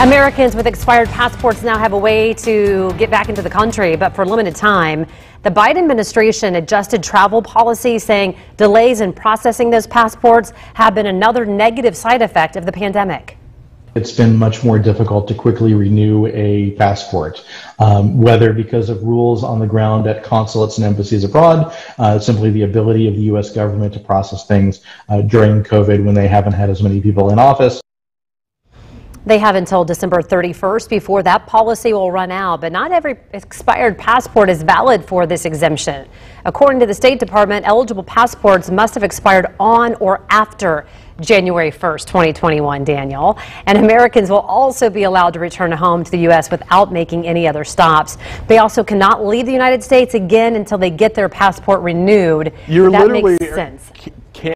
Americans with expired passports now have a way to get back into the country, but for a limited time. The Biden administration adjusted travel policy, saying delays in processing those passports have been another negative side effect of the pandemic. It's been much more difficult to quickly renew a passport, um, whether because of rules on the ground at consulates and embassies abroad, uh, simply the ability of the U.S. government to process things uh, during COVID when they haven't had as many people in office. They have until December 31st before that policy will run out, but not every expired passport is valid for this exemption. According to the State Department, eligible passports must have expired on or after January 1st, 2021, Daniel. And Americans will also be allowed to return home to the U.S. without making any other stops. They also cannot leave the United States again until they get their passport renewed. You're that literally makes sense.